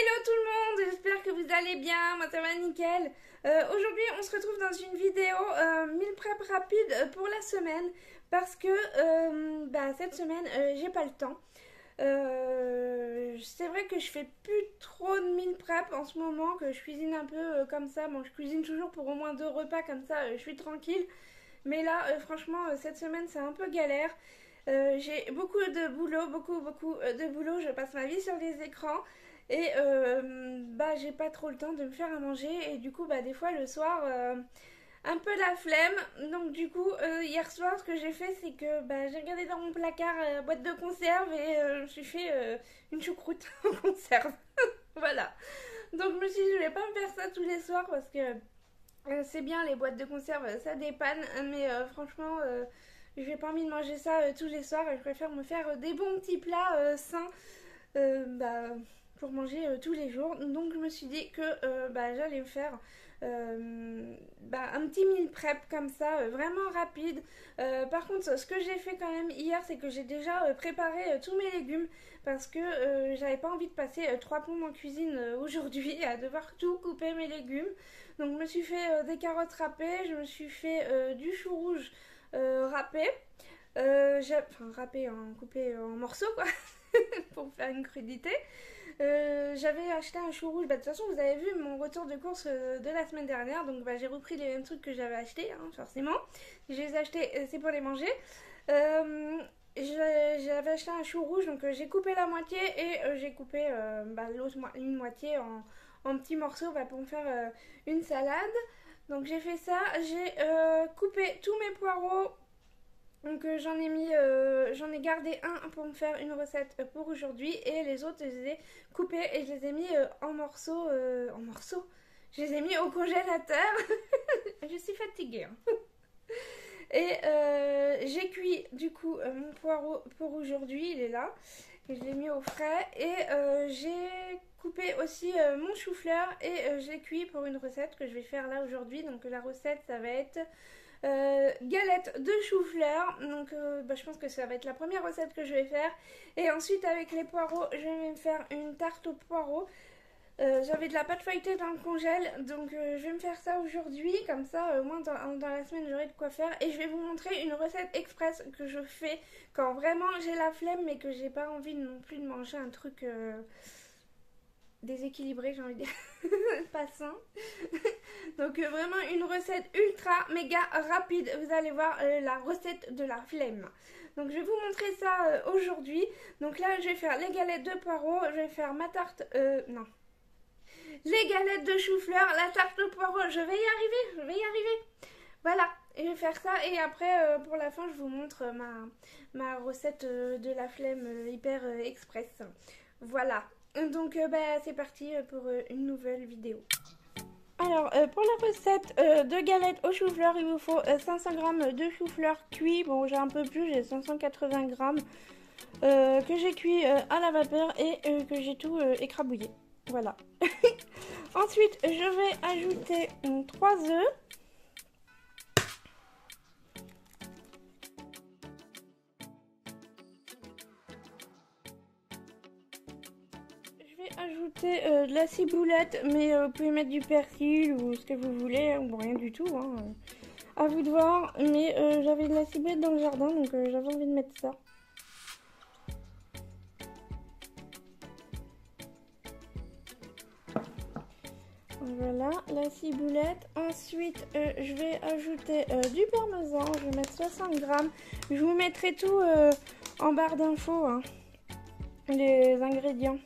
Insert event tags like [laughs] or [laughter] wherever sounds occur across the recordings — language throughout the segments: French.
Hello tout le monde, j'espère que vous allez bien, moi ça va nickel. Euh, Aujourd'hui on se retrouve dans une vidéo euh, 1000 prep rapide pour la semaine parce que euh, bah, cette semaine euh, j'ai pas le temps. Euh, c'est vrai que je fais plus trop de 1000 prep en ce moment, que je cuisine un peu euh, comme ça. Bon, je cuisine toujours pour au moins deux repas comme ça, euh, je suis tranquille. Mais là, euh, franchement, euh, cette semaine c'est un peu galère. Euh, j'ai beaucoup de boulot, beaucoup, beaucoup euh, de boulot. Je passe ma vie sur les écrans et euh, bah j'ai pas trop le temps de me faire à manger et du coup bah des fois le soir euh, un peu la flemme. Donc du coup euh, hier soir ce que j'ai fait c'est que bah, j'ai regardé dans mon placard euh, boîte de conserve et je me suis fait une choucroute [laughs] en conserve. [laughs] voilà. Donc je me suis dit je vais pas me faire ça tous les soirs parce que c'est bien les boîtes de conserve ça dépanne mais franchement j'ai pas envie de manger ça tous les soirs et je préfère me faire des bons petits plats sains bah, pour manger euh, tous les jours. Donc je me suis dit que euh, bah, j'allais faire euh, bah, un petit meal prep comme ça, vraiment rapide. Par contre, ce que j'ai fait quand même hier, c'est que j'ai déjà préparé tous mes légumes parce que j'avais pas envie de passer trois plombs en cuisine aujourd'hui [laughs] à devoir tout couper mes légumes. Donc je me suis fait des carottes râpées, je me suis fait du chou rouge râpé. Enfin râpé en coupé en morceaux quoi [laughs] pour faire une crudité. Euh, j'avais acheté un chou rouge. Bah, de toute façon, vous avez vu mon retour de course euh, de la semaine dernière. Donc, bah, j'ai repris les mêmes trucs que j'avais achetés, hein, forcément. Je les ai achetés, euh, c'est pour les manger. J'avais acheté un chou rouge, donc j'ai coupé la moitié et j'ai coupé bah, une moitié en, petits morceaux pour me faire une salade. Donc, j'ai fait ça. J'ai coupé tous mes poireaux donc euh, j'en ai mis, euh, j'en ai gardé un pour me faire une recette euh, pour aujourd'hui et les autres je les ai coupés et je les ai mis en morceaux, en morceaux. Je les ai mis au congélateur. [laughs] je suis fatiguée. hein. [laughs] Et j'ai cuit du coup mon poireau pour aujourd'hui, il est là. Et je l'ai mis au frais et j'ai coupé aussi euh, mon chou-fleur et euh, je l'ai cuit pour une recette que je vais faire là aujourd'hui. Donc la recette ça va être euh, galette de chou-fleur. Donc euh, bah, je pense que ça va être la première recette que je vais faire. Et ensuite avec les poireaux, je vais me faire une tarte aux poireaux. J'avais de la pâte feuilletée dans le congèle, donc je vais me faire ça aujourd'hui, comme ça au moins dans, la semaine j'aurai de quoi faire. Et je vais vous montrer une recette express que je fais quand vraiment j'ai la flemme mais que j'ai pas envie non plus de manger un truc déséquilibré, j'ai envie de dire, [laughs] pas sain. [laughs] Donc euh, vraiment une recette ultra méga rapide. Vous allez voir euh, la recette de la flemme. Donc je vais vous montrer ça euh, aujourd'hui. Donc là je vais faire les galettes de poireaux, je vais faire ma tarte, non. Les galettes de chou-fleur, la tarte au poireau, je vais y arriver, je vais y arriver. Voilà, et je vais faire ça et après pour la fin je vous montre ma, ma recette de la flemme hyper express. Voilà, donc euh, bah, c'est parti euh, pour euh, une nouvelle vidéo. Alors, pour la recette de galettes au chou-fleur, il vous faut euh, 500 g de chou-fleur cuit. Bon, j'ai un peu plus, j'ai 580 g que j'ai cuit à la vapeur et que j'ai tout écrabouillé. Voilà. [laughs] Ensuite, je vais ajouter 3 œufs. Ajouter euh, de la ciboulette, mais euh, vous pouvez mettre du persil ou ce que vous voulez, ou rien du tout. Hein. À vous de voir, mais euh, j'avais de la ciboulette dans le jardin, donc euh, j'avais envie de mettre ça. Voilà, la ciboulette. Ensuite, euh, je vais ajouter euh, du parmesan. Je vais mettre 60 grammes. Je vous mettrai tout euh, en barre d'infos, hein, les ingrédients.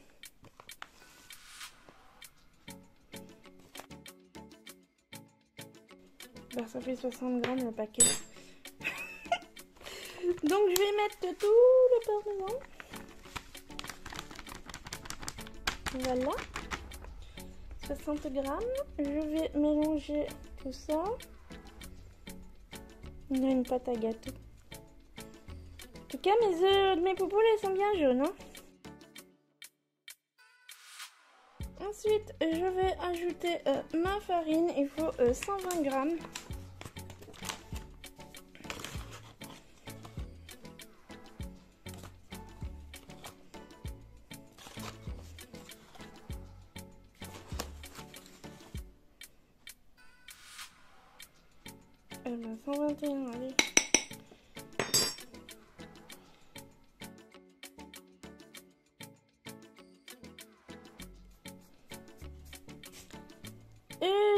Bah, ça fait 60 grammes le paquet. [laughs] Donc, je vais mettre tout le parmesan. Voilà. 60 grammes. Je vais mélanger tout ça. On a une pâte à gâteau. En tout cas, mes œufs, mes poupoules, elles sont bien jaunes. hein. Ensuite, je vais ajouter euh, ma farine. Il faut euh, 120 grammes.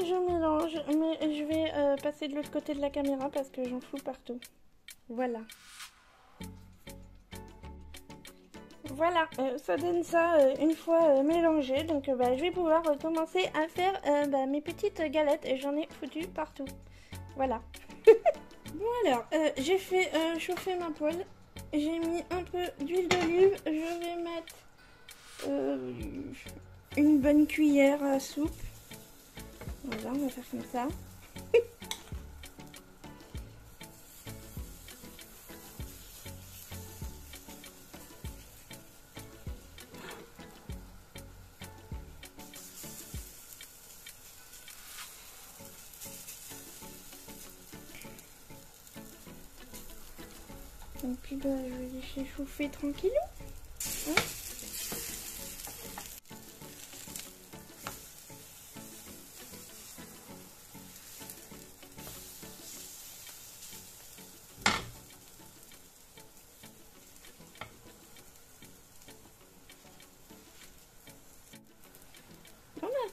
Je mélange, mais je vais euh, passer de l'autre côté de la caméra parce que j'en fous partout. Voilà. Voilà, euh, ça donne ça euh, une fois mélangé. Donc bah, je vais pouvoir commencer à faire bah, mes petites galettes et j'en ai foutu partout. Voilà. [laughs] bon alors, j'ai fait chauffer ma poêle. J'ai mis un peu d'huile d'olive. Je vais mettre une bonne cuillère à soupe. Voilà, on va faire comme ça. Et puis bah, je vais laisser chauffer tranquillou. Hein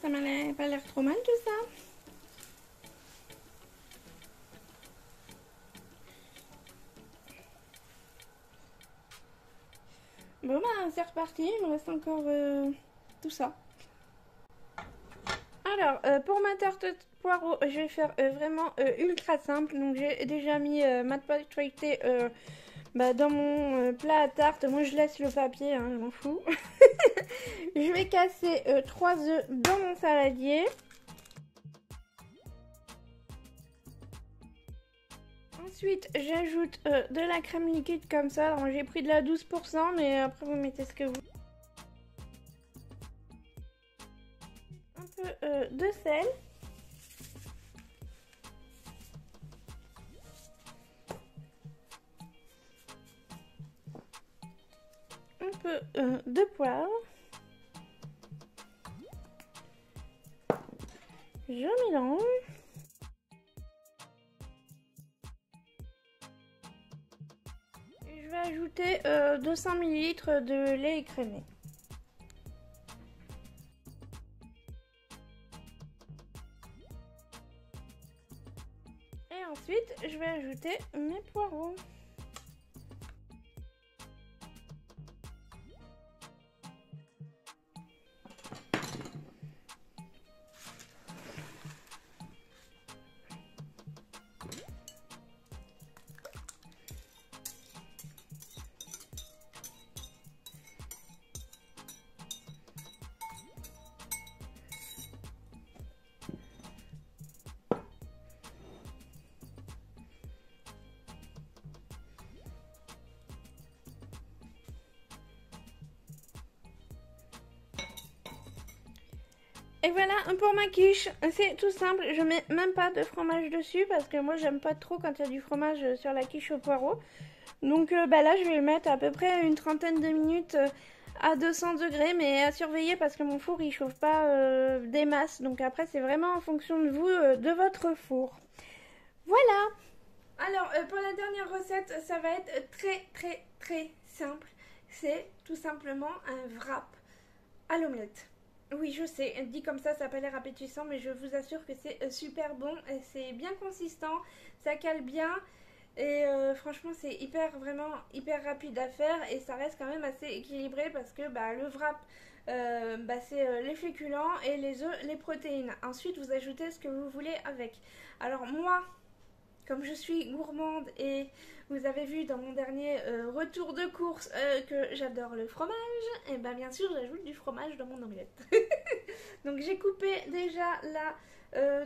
ça m'a pas l'air trop mal tout ça. Bon bah c'est reparti, il me reste encore euh, tout ça. Alors euh, pour ma tarte de poireaux, je vais faire euh, vraiment ultra simple. Donc j'ai déjà mis ma pâte feuilletée bah, dans mon plat à tarte. Moi je laisse le papier, hein, je m'en fous. [laughs] [laughs] je vais casser 3 euh, œufs dans mon saladier. Ensuite, j'ajoute euh, de la crème liquide comme ça. J'ai pris de la 12%, mais après, vous mettez ce que vous... Un peu euh, de sel. Un peu de poivre. Je mélange. je vais ajouter 200 euh, ml de lait écrémé. Et ensuite, je vais ajouter mes poireaux. Et voilà pour ma quiche, c'est tout simple, je mets même pas de fromage dessus parce que moi j'aime pas trop quand il y a du fromage sur la quiche au poireau. Donc euh, bah là je vais mettre à peu près une trentaine de minutes euh, à 200 degrés mais à surveiller parce que mon four il chauffe pas euh, des masses. Donc après c'est vraiment en fonction de vous, de votre four. Voilà Alors pour la dernière recette ça va être très très très simple. C'est tout simplement un wrap à l'omelette. Oui, je sais, dit comme ça, ça pas l'air appétissant, mais je vous assure que c'est euh, super bon. C'est bien consistant, ça cale bien. Et euh, franchement, c'est hyper, vraiment hyper rapide à faire. Et ça reste quand même assez équilibré parce que bah, le wrap, euh, bah, c'est les féculents et les œufs, les protéines. Ensuite, vous ajoutez ce que vous voulez avec. Alors moi, comme je suis gourmande et vous avez vu dans mon dernier euh, retour de course euh, que j'adore le fromage, et bien bien sûr j'ajoute du fromage dans mon omelette. [laughs] Donc j'ai coupé déjà là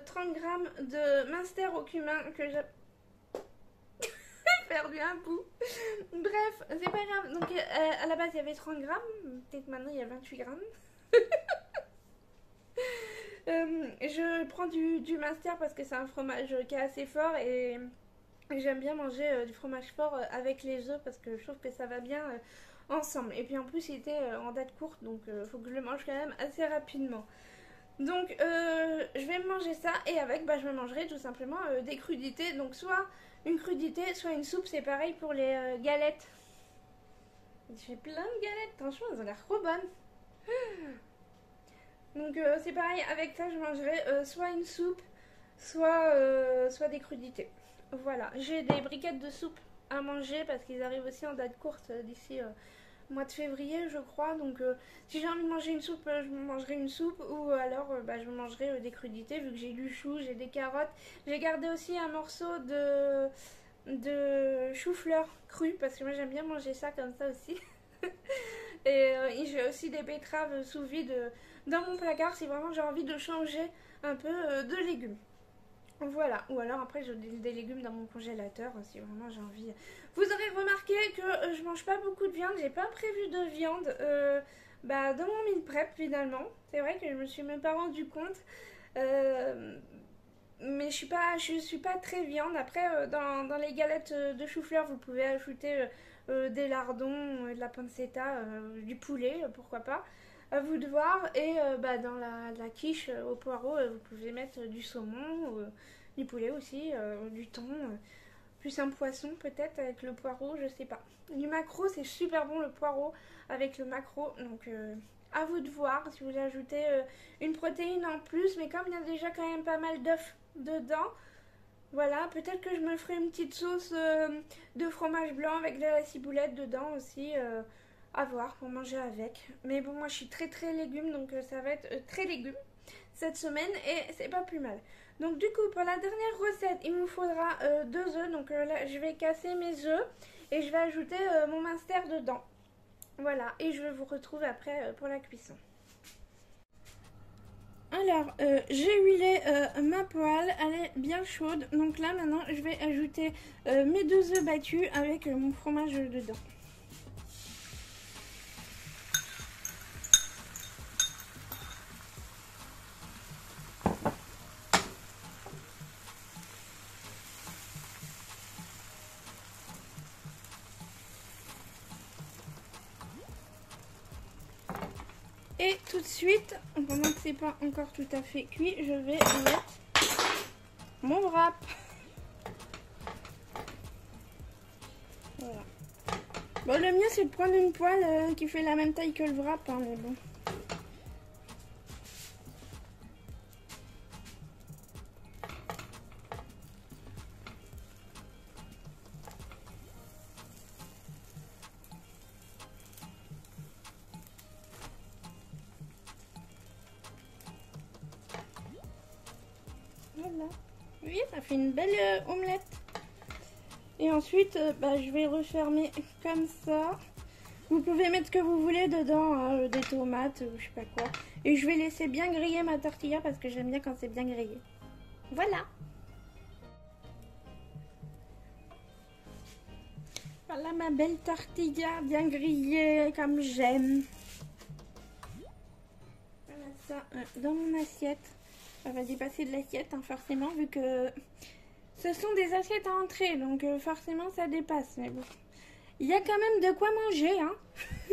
30 g de minster au cumin que j'ai [laughs] perdu un bout. Bref, c'est pas grave. Donc euh, à la base il y avait 30 grammes, peut-être maintenant il y a 28 grammes. [laughs] Euh, je prends du, du Master parce que c'est un fromage qui est assez fort et j'aime bien manger euh, du fromage fort euh, avec les œufs parce que je trouve que ça va bien ensemble. Et puis en plus, il était en date courte donc il faut que je le mange quand même assez rapidement. Donc je vais manger ça et avec bah, je me mangerai tout simplement des crudités. Donc soit une crudité, soit une soupe, c'est pareil pour les galettes. J'ai plein de galettes, franchement elles ont l'air trop bonnes. Donc c'est pareil, avec ça je mangerai soit une soupe, soit, soit des crudités. Voilà, j'ai des briquettes de soupe à manger parce qu'ils arrivent aussi en date courte d'ici euh, mois de février, je crois. Donc, euh, si j'ai envie de manger une soupe, euh, je mangerai une soupe ou alors bah, je mangerai des crudités vu que j'ai du chou, j'ai des carottes. J'ai gardé aussi un morceau de, de chou-fleur cru parce que moi j'aime bien manger ça comme ça aussi. [laughs] et j'ai aussi des betteraves sous vide dans mon placard si vraiment j'ai envie de changer un peu de légumes. Voilà, ou alors après j'ai des, légumes dans mon congélateur si vraiment j'ai envie. Vous aurez remarqué que euh, je mange pas beaucoup de viande, j'ai pas prévu de viande euh, bah, dans mon meal prep finalement. C'est vrai que je me suis même pas rendu compte. Euh, mais je suis je suis pas très viande. Après dans, les galettes de chou-fleur vous pouvez ajouter des lardons, de la pancetta, du poulet, pourquoi pas à vous de voir. Et euh, bah, dans la, quiche euh, au poireau, euh, vous pouvez mettre du saumon, du poulet aussi, du thon, plus un poisson peut-être avec le poireau, je sais pas. Du macro, c'est super bon le poireau avec le macro, donc à vous de voir si vous ajoutez une protéine en plus, mais comme il y a déjà quand même pas mal d'œufs dedans, voilà, peut-être que je me ferai une petite sauce de fromage blanc avec de la ciboulette dedans aussi à voir pour manger avec. Mais bon, moi je suis très très légumes, donc euh, ça va être euh, très légumes cette semaine et c'est pas plus mal. Donc du coup, pour la dernière recette, il nous faudra euh, deux œufs. Donc là, je vais casser mes œufs et je vais ajouter mon minster dedans. Voilà, et je vous retrouve après pour la cuisson. Alors, j'ai huilé ma poêle, elle est bien chaude. Donc là, maintenant, je vais ajouter mes deux œufs battus avec mon fromage dedans. Et tout de suite, pendant que c'est pas encore tout à fait cuit, je vais mettre mon wrap. Voilà. Bon, le mieux c'est de prendre une poêle euh, qui fait la même taille que le wrap, hein, mais bon. Oui, ça fait une belle euh, omelette. Et ensuite, euh, bah, je vais refermer comme ça. Vous pouvez mettre ce que vous voulez dedans, hein, euh, des tomates ou je sais pas quoi. Et je vais laisser bien griller ma tortilla parce que j'aime bien quand c'est bien grillé. Voilà. Voilà ma belle tortilla bien grillée comme j'aime. Voilà ça dans mon assiette. Ça va dépasser de l'assiette, hein, forcément, vu que ce sont des assiettes à entrée, donc euh, forcément ça dépasse. Mais bon, il y a quand même de quoi manger, hein. [laughs]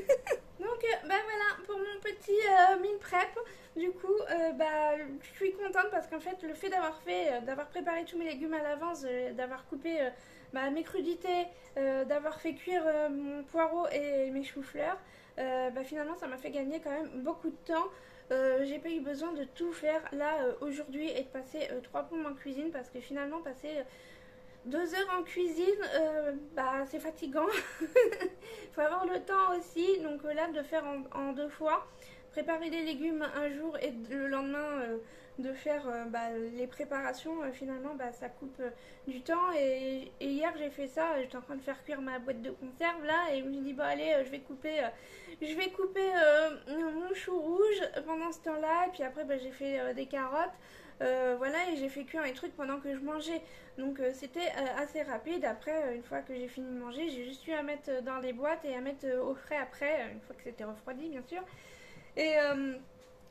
donc, euh, bah voilà, pour mon petit euh, meal prep, du coup, bah, je suis contente parce qu'en fait, le fait d'avoir fait, d'avoir préparé tous mes légumes à l'avance, d'avoir coupé bah, mes crudités, d'avoir fait cuire mon poireau et mes choux-fleurs, bah, finalement, ça m'a fait gagner quand même beaucoup de temps. Euh, j'ai pas eu besoin de tout faire là euh, aujourd'hui et de passer euh, trois plombes en cuisine parce que finalement passer deux heures en cuisine, bah c'est fatigant. [laughs] Faut avoir le temps aussi, donc là de faire en, deux fois, préparer les légumes un jour et le lendemain de faire bah, les préparations, finalement bah, ça coupe du temps. Et, hier j'ai fait ça, j'étais en train de faire cuire ma boîte de conserve là et je me suis dit bon allez je vais couper, je vais couper mon chou rouge pendant ce temps-là. Et puis après bah, j'ai fait des carottes. voilà et j'ai fait cuire les trucs pendant que je mangeais donc c'était assez rapide après une fois que j'ai fini de manger j'ai juste eu à mettre dans les boîtes et à mettre au frais après une fois que c'était refroidi bien sûr et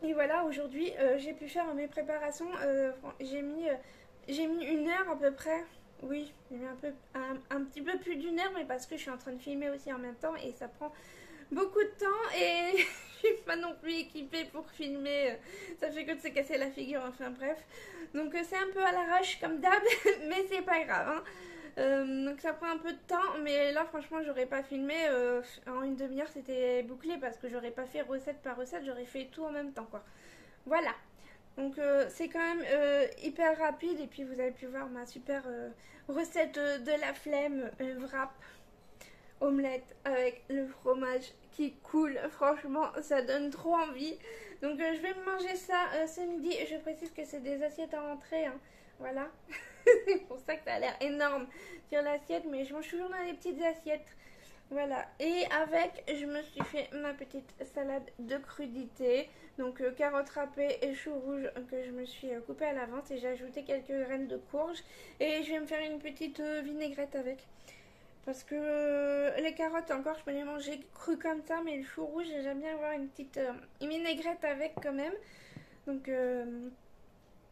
et voilà, aujourd'hui, euh, j'ai pu faire mes préparations. Euh, j'ai mis, euh, j'ai mis une heure à peu près. Oui, j'ai mis un, peu, petit peu plus d'une heure, mais parce que je suis en train de filmer aussi en même temps et ça prend beaucoup de temps et [laughs] je suis pas non plus équipée pour filmer. Ça fait que de se casser la figure, enfin bref. Donc c'est un peu à l'arrache comme d'hab, [laughs] mais c'est pas grave. Hein. Euh, donc ça prend un peu de temps, mais là franchement j'aurais pas filmé euh, en une demi-heure c'était bouclé parce que j'aurais pas fait recette par recette, j'aurais fait tout en même temps quoi. Voilà. Donc euh, c'est quand même hyper rapide et puis vous avez pu voir ma super recette de la flemme wrap omelette avec le fromage qui coule. Franchement ça donne trop envie. Donc je vais manger ça ce midi. Je précise que c'est des assiettes à entrée. Hein. Voilà. [laughs] c'est pour ça que ça a l'air énorme sur l'assiette, mais je mange toujours dans les petites assiettes. Voilà, et avec, je me suis fait ma petite salade de crudité. Donc euh, carottes râpées et choux rouges que je me suis euh, coupé à l'avance. Et j'ai ajouté quelques graines de courge. Et je vais me faire une petite euh, vinaigrette avec. Parce que les carottes encore, je peux les manger crues comme ça. Mais le chou rouge, j'aime bien avoir une petite vinaigrette avec quand même. Donc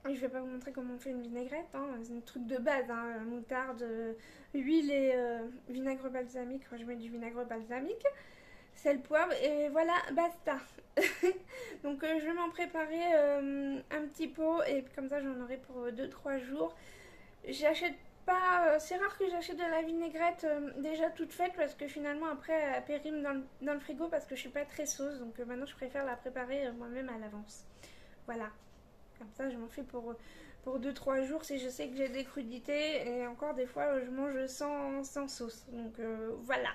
je vais pas vous montrer comment on fait une vinaigrette, hein. c'est un truc de base, hein. moutarde, huile et euh, vinaigre balsamique, je mets du vinaigre balsamique, sel, poivre et voilà, basta. [laughs] Donc euh, je vais m'en préparer euh, un petit pot et comme ça j'en aurai pour 2-3 jours. J'achète pas, c'est rare que j'achète de la vinaigrette déjà toute faite parce que finalement après elle périme dans le, dans le frigo parce que je suis pas très sauce, donc maintenant je préfère la préparer moi-même à l'avance. Voilà. Comme ça, je m'en fais pour, pour 2-3 jours si je sais que j'ai des crudités. Et encore des fois, je mange sans, sans sauce. Donc euh, voilà.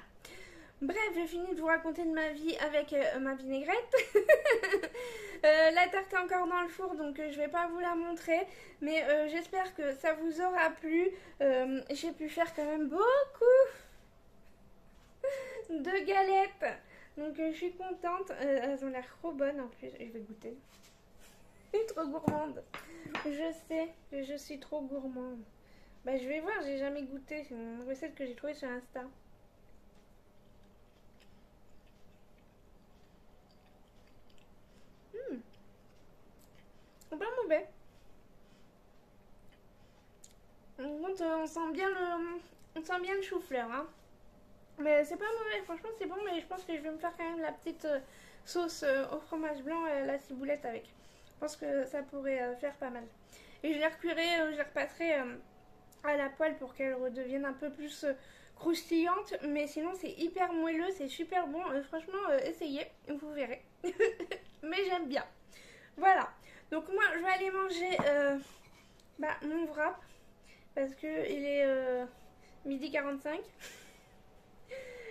Bref, j'ai fini de vous raconter de ma vie avec euh, ma vinaigrette. [laughs] Euh, la tarte est encore dans le four, donc je vais pas vous la montrer. Mais j'espère que ça vous aura plu. j'ai pu faire quand même beaucoup [laughs] de galettes. Donc je suis contente. elles ont l'air trop bonnes en plus. Je vais goûter trop gourmande. Je sais je suis trop gourmande. Bah, je vais voir, j'ai jamais goûté. C'est une recette que j'ai trouvée sur Insta. Mmh. Pas mauvais. On sent bien le, on sent bien le chou-fleur. Hein. Mais c'est pas mauvais, franchement c'est bon, mais je pense que je vais me faire quand même la petite euh, sauce euh, au fromage blanc et la ciboulette avec. Je pense que ça pourrait euh, faire pas mal. Et je les recuirai, euh, je les repasserai euh, à la poêle pour qu'elles redeviennent un peu plus croustillantes. Mais sinon, c'est hyper moelleux, c'est super bon. franchement, essayez, vous verrez. [laughs] mais j'aime bien. Voilà. Donc moi, je vais aller manger bah, mon wrap. Parce que il est midi 45.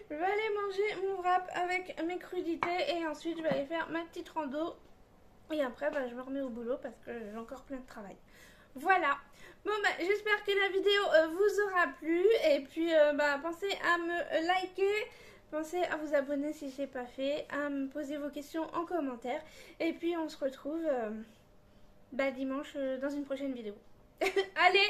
je vais aller manger mon wrap avec mes crudités. Et ensuite, je vais aller faire ma petite rando et après, bah, je me remets au boulot parce que j'ai encore plein de travail. Voilà. Bon, bah, j'espère que la vidéo euh, vous aura plu. Et puis, euh, bah, pensez à me liker. Pensez à vous abonner si ce n'est pas fait. À me poser vos questions en commentaire. Et puis, on se retrouve euh, bah, dimanche dans une prochaine vidéo. [laughs] Allez